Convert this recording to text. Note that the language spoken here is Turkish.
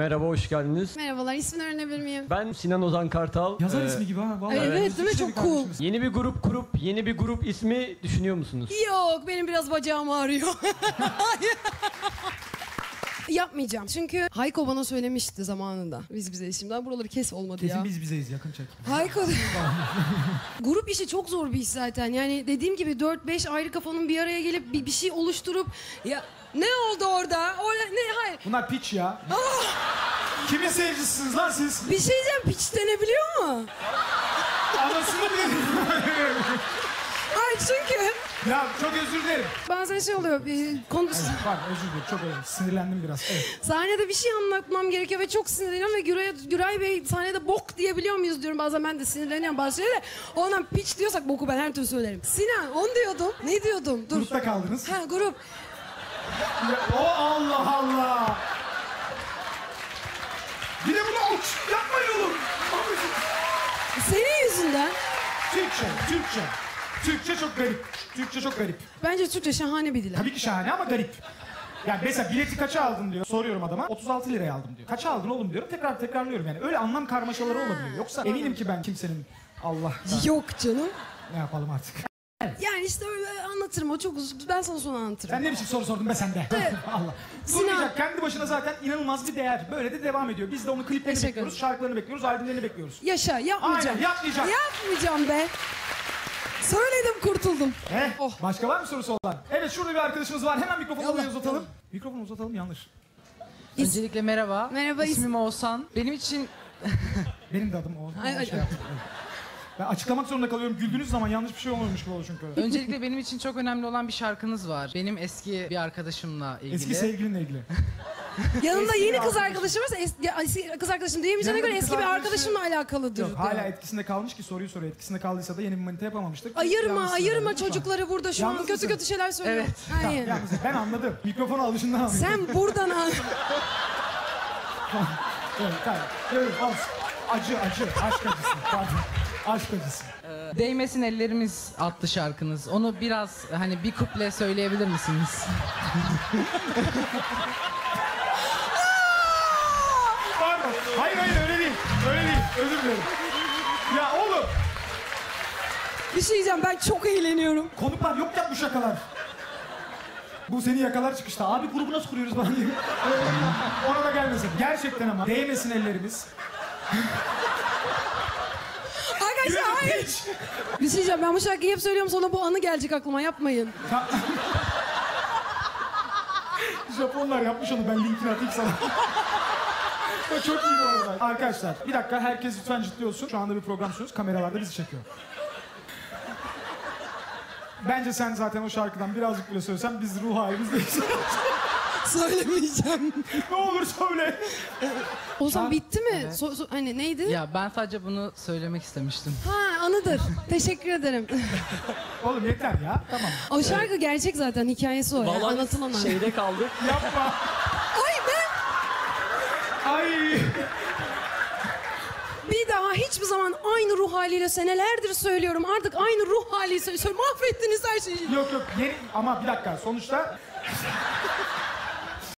Merhaba, hoş geldiniz. Merhabalar, ismini öğrenebilir miyim? Ben Sinan Ozan Kartal. Yazar Ee, ismi gibi ha. Vallahi Evet, Müzik değil mi? Çok cool. Yeni bir grup kurup yeni bir grup ismi düşünüyor musunuz? Yok, benim biraz bacağım ağrıyor. Yapmayacağım. Çünkü Hayko bana söylemişti zamanında. Biz bize şimdiden buraları kes olmadı Kesin ya. biz bizeyiz yakın çek. Hayko Grup işi çok zor bir iş zaten. Yani dediğim gibi 4-5 ayrı kafanın bir araya gelip bir, bir şey oluşturup ya ne oldu orada? Orada. Bunlar piç ya. Kimin seyircisiniz lan siz? Bir şey diyeceğim piç denebiliyor mu? Anasını bile Hayır çünkü Ya çok özür dilerim. bazen şey oluyor. Bir, konu, Bak özür dilerim çok özür dilerim. Sinirlendim biraz. Evet. Sahnede bir şey anlatmam gerekiyor ve çok sinirleniyorum ve Güray, Güray Bey sahnede bok diyebiliyor muyuz diyorum bazen ben de sinirleniyorum bazı şeylere. Ondan piç diyorsak boku ben her türlü söylerim. Sinan onu diyordum. Ne diyordum? Dur. Grupta kaldınız. Ha grup. Ya, o Allah Allah. Bir de bunu uç. Yapmayın oğlum. Senin yüzünden Türkçe, Türkçe. Türkçe çok garip. Türkçe çok garip. bence Türkçe şahane bir dil. Tabii ki şahane ama garip. Yani mesela bileti kaça aldın diyor. Soruyorum adama. 36 liraya aldım diyor. Kaça aldın oğlum diyorum. Tekrar tekrarlıyorum yani. Öyle anlam karmaşaları olabiliyor. Yoksa eminim ki ben kimsenin Allah Yok canım. ne yapalım artık. Yani işte öyle anlatırım o çok uzun. Ben sana sonra anlatırım. Sen ne biçim soru sordun be sen de. Allah. Sinan. Durmayacak. Kendi başına zaten inanılmaz bir değer. Böyle de devam ediyor. Biz de onun kliplerini Teşekkür bekliyoruz, ederim. şarkılarını bekliyoruz, albümlerini bekliyoruz. Yaşa yapmayacağım. Aynen, yapmayacağım. Yapmayacağım be. Söyledim kurtuldum. He? Oh. Başka var mı sorusu olan? Evet şurada bir arkadaşımız var. Hemen mikrofonu Yallah. oraya uzatalım. Mikrofonu uzatalım yanlış. Öncelikle merhaba. Merhaba, is- İsmim Oğuzhan. Benim için Benim de adım o. Ay, Ama ay, şey. Ben açıklamak zorunda kalıyorum. Güldüğünüz zaman yanlış bir şey olmamış gibi oldu çünkü. öncelikle benim için çok önemli olan bir şarkınız var. Benim eski bir arkadaşımla ilgili. Eski sevgilinle ilgili. Yanında Eski yeni kız arkadaşım. arkadaşı varsa es- ya, eski kız arkadaşım diyemeyeceğine Yanında göre kız eski bir arkadaşı- arkadaşımla alakalıdır. Yok diyor. hala etkisinde kalmış ki soruyu soruyor. Etkisinde kaldıysa da yeni bir manita yapamamıştık. Ayırma Yalnızsın ayırma lütfen. çocukları burada şu an Yalnız kötü mısın? kötü şeyler söylüyor. Evet. Hayır. Yalnız ben anladım. Mikrofonu alışından anladım. Sen buradan al. Evet, tamam. Evet, olsun. Acı acı. Aşk acısı. Pardon. Aşk acısı. Değmesin ellerimiz adlı şarkınız. Onu biraz hani bir kuple söyleyebilir misiniz? Pardon. Hayır hayır öyle değil. Öyle değil. Özür dilerim. Ya oğlum. Bir şey diyeceğim ben çok eğleniyorum. Konuklar yok ya bu şakalar. Bu seni yakalar çıkışta. Abi grubu nasıl kuruyoruz falan diye. Ona da gelmesin. Gerçekten ama. Değmesin ellerimiz. Arkadaşlar hayır. Bir şey diyeceğim ben bu şarkıyı hep söylüyorum sonra bu anı gelecek aklıma yapmayın. Japonlar yapmış onu. Ben linkini atayım sana. Çok iyi bu arada. Arkadaşlar bir dakika herkes lütfen ciddi olsun. Şu anda bir program sunuyoruz. Kameralarda bizi çekiyor. Bence sen zaten o şarkıdan birazcık bile söylesen biz ruh halimiz değişir. Söylemeyeceğim. ne olur söyle. O zaman Şark- bitti mi? Evet. So- so- hani neydi? ya ben sadece bunu söylemek istemiştim. Ha anıdır. Teşekkür ederim. Oğlum yeter ya. Tamam. o şarkı gerçek zaten hikayesi o. ya. Vallahi Anlatılan o. şeyde kaldık. Yapma. Ay ben Ay. bir daha hiçbir zaman aynı ruh haliyle senelerdir söylüyorum. Artık aynı ruh haliyle söylüyorum. Mahvettiniz her şeyi. Yok yok yeni ama bir dakika sonuçta